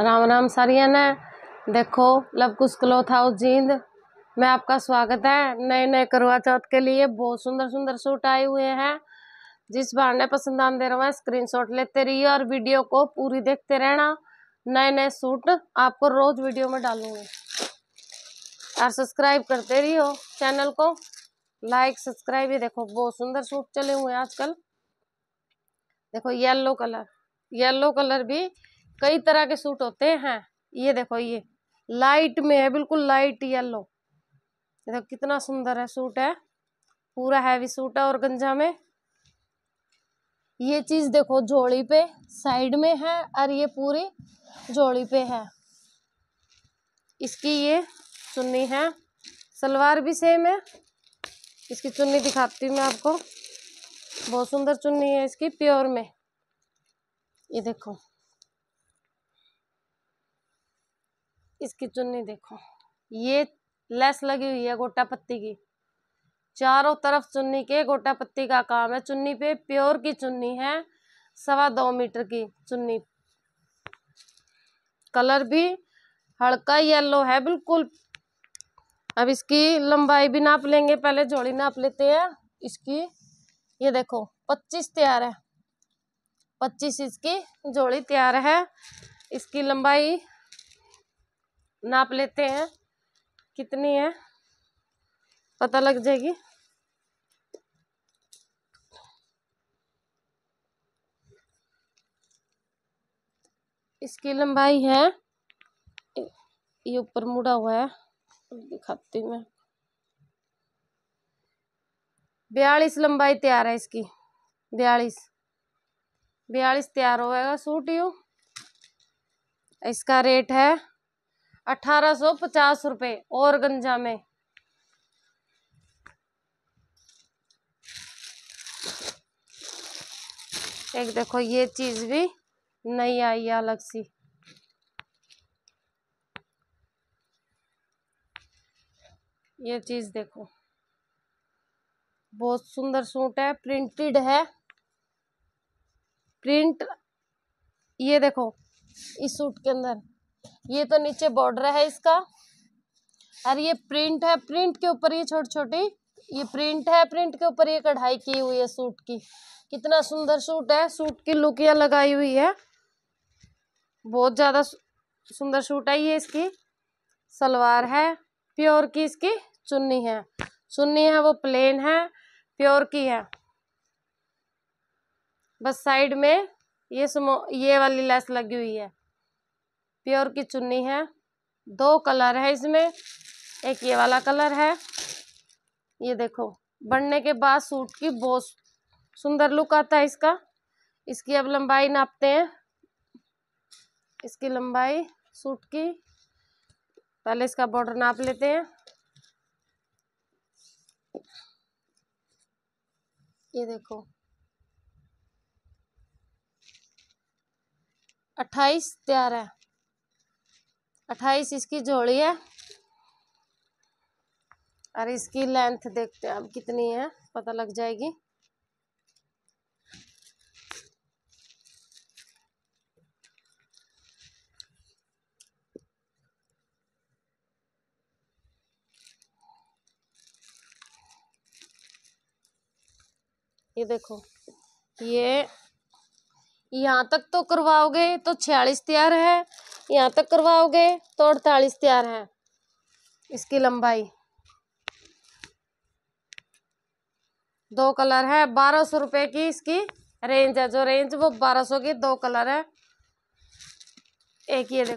राम राम सारिया ने। देखो, लव कुछ क्लोथ हाउस जींद। में आपका स्वागत है। नए नए करवा चौथ के लिए बहुत सुंदर सुंदर सूट आए हुए हैं। जिस बार ने पसंद आने रहा है स्क्रीनशॉट लेते रहिए और वीडियो को पूरी देखते रहना। नए नए सूट आपको रोज वीडियो में डालूँगी। और सब्सक्राइब करते रहिए चैनल को। लाइक सब्सक्राइब ये देखो, बहुत सुंदर सूट चले हुए हैं आजकल। देखो येलो कलर येलो कलर भी कई तरह के सूट होते हैं। ये देखो ये लाइट में है, बिल्कुल लाइट येलो देखो कितना सुंदर है सूट है। पूरा हैवी सूट है और गंजा में। ये चीज़ देखो जोड़ी पे साइड में है और ये पूरी जोड़ी पे है। इसकी ये चुन्नी है। सलवार भी सेम है। इसकी चुन्नी दिखाती हूँ मैं आपको। बहुत सुंदर चुन्नी है इसकी प्योर में। ये देखो। इसकी चुन्नी देखो। ये लेस लगी हुई है गोटा पत्ती की। चारों तरफ़ चुन्नी के गोटा पत्ती का काम है। चुन्नी पे प्योर की चुन्नी है, सवा दो मीटर की चुन्नी। कलर भी हल्का येलो है, बिल्कुल। अब इसकी लंबाई भी नाप लेंगे, पहले जोड़ी नाप लेते हैं। इसकी, ये देखो, पच्चीस तैयार है। पच्चीस इसकी जोड़ी तैयार है। इसकी लंबाई नाप लेते हैं। कितनी है? पता लग जाएगी। इसकी लंबाई है। ये ऊपर मुड़ा हुआ है। दिखाती मैं। बयालीस लंबाई तैयार है इसकी। बयालीस। बयालीस तैयार होएगा सूट यू। इसका रेट है अठारह सौ पचास और गंजा में। एक देखो, ये चीज़ भी नहीं आई अलग सी। ये चीज़ देखो, बहुत सुंदर सूट है, प्रिंटेड है। प्रिंट, ये देखो, इस सूट के अंदर। ये तो नीचे बॉर्डर है इसका। और ये प्रिंट है प्रिंट के ऊपर ये छोटी छोटी ये प्रिंट है प्रिंट के ऊपर ये कढ़ाई की हुई है सूट की। कितना सुंदर सूट है सूट की लुक यह लगाई हुई है। बहुत ज़्यादा सुंदर सूट है ये इसकी। सलवार है प्योर की इसकी चुन्नी है। चुन्नी है, वो प्लेन है प्योर की है। बस साइड में ये ये वाली लेस लगी हुई है। प्योर की चुन्नी है। दो कलर है इसमें। एक ये वाला कलर है। ये देखो, बनने के बाद सूट की बहुत सुंदर लुक आता है इसका। इसकी अब लंबाई नापते हैं। इसकी लंबाई सूट की। पहले इसका बॉर्डर नाप लेते हैं। ये देखो। अट्ठाईस, तैयार है। अट्ठाईस इसकी जोड़ी है। और इसकी लेंथ देखते हैं, अब कितनी है, पता लग जाएगी। ये देखो, ये यहाँ तक तो करवाओगे तो छियालीस तैयार है। यहाँ तक करवाओगे तो अड़तालीस तैयार है। इसकी लंबाई। दो कलर है, बारह सौ रुपये की इसकी रेंज है। जो रेंज वो बारह सौ की दो कलर है। एक ये देखो